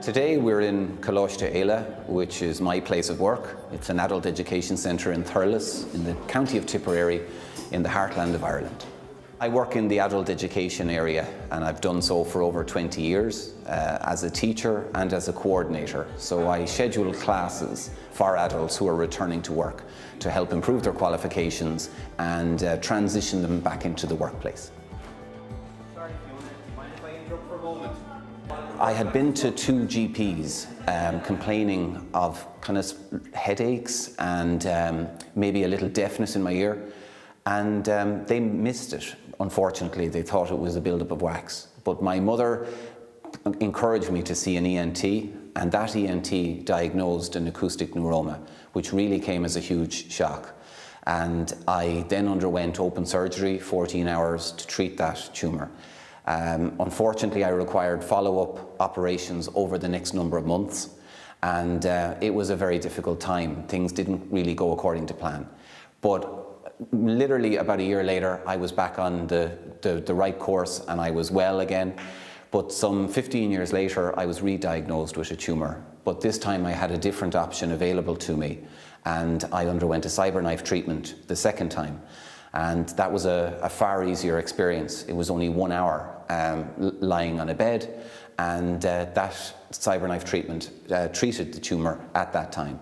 Today we're in Coláiste Éile, which is my place of work. It's an adult education centre in Thurles, in the county of Tipperary, in the heartland of Ireland. I work in the adult education area and I've done so for over 20 years uh, as a teacher and as a coordinator. So I schedule classes for adults who are returning to work to help improve their qualifications and uh, transition them back into the workplace. I had been to two GPs um, complaining of kind of headaches and um, maybe a little deafness in my ear, and um, they missed it. Unfortunately, they thought it was a buildup of wax. But my mother encouraged me to see an ENT, and that ENT diagnosed an acoustic neuroma, which really came as a huge shock. And I then underwent open surgery, 14 hours, to treat that tumour. Um, unfortunately, I required follow-up operations over the next number of months, and uh, it was a very difficult time. Things didn't really go according to plan. But literally about a year later, I was back on the, the, the right course and I was well again. But some 15 years later, I was re-diagnosed with a tumour. But this time I had a different option available to me and I underwent a cyberknife treatment the second time. And that was a, a far easier experience. It was only one hour um, lying on a bed, and uh, that cyberknife treatment uh, treated the tumour at that time.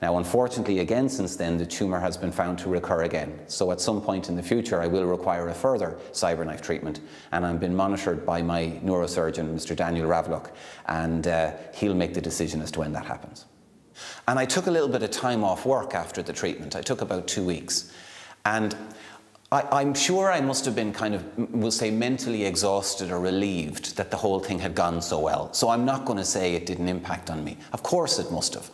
Now, unfortunately, again, since then, the tumour has been found to recur again. So at some point in the future, I will require a further cyberknife treatment. And I'm being monitored by my neurosurgeon, Mr. Daniel Rawluk, and uh, he'll make the decision as to when that happens. And I took a little bit of time off work after the treatment. I took about two weeks. And I, am sure I must have been kind of, we'll say, mentally exhausted or relieved that the whole thing had gone so well. So I'm not going to say it didn't impact on me. Of course it must have.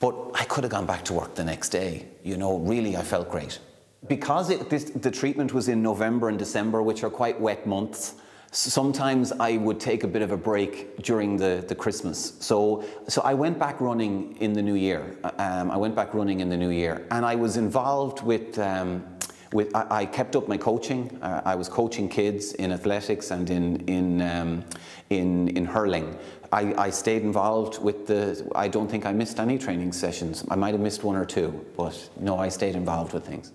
But I could have gone back to work the next day. You know, really, I felt great. Because it, this, the treatment was in November and December, which are quite wet months, sometimes I would take a bit of a break during the, the Christmas. So, so I went back running in the new year. Um, I went back running in the new year. And I was involved with um, with, I, I, kept up my coaching. Uh, I was coaching kids in athletics and in, in, um, in, in hurling. I, I, stayed involved with the, I don't think I missed any training sessions. I might have missed one or two, but no, I stayed involved with things.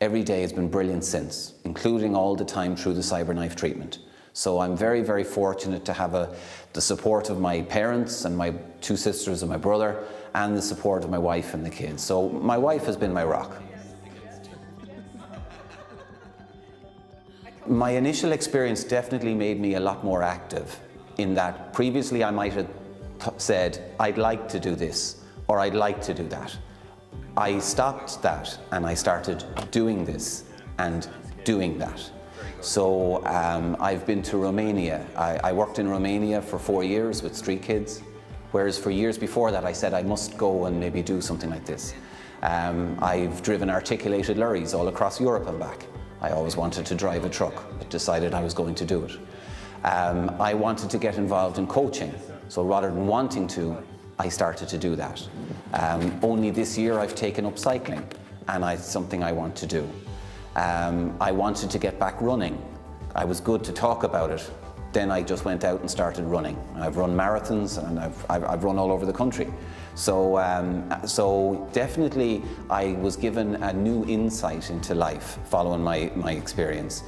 Every day has been brilliant since, including all the time through the cyberknife treatment. So I'm very, very fortunate to have a, the support of my parents and my two sisters and my brother, and the support of my wife and the kids. So my wife has been my rock. My initial experience definitely made me a lot more active in that previously I might have said, I'd like to do this or I'd like to do that. I stopped that and I started doing this and doing that. So um, I've been to Romania. I, I, worked in Romania for four years with street kids, whereas for years before that I said I must go and maybe do something like this. Um, I've driven articulated lorries all across Europe and back. I always wanted to drive a truck, but decided I was going to do it. Um, I wanted to get involved in coaching, so rather than wanting to, I started to do that. Um, only this year I've taken up cycling, and it's something I want to do. Um, I wanted to get back running. I was good to talk about it. Then I just went out and started running. I've run marathons and I've, I've, I've run all over the country. So, um, so definitely I was given a new insight into life following my, my experience.